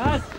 Us.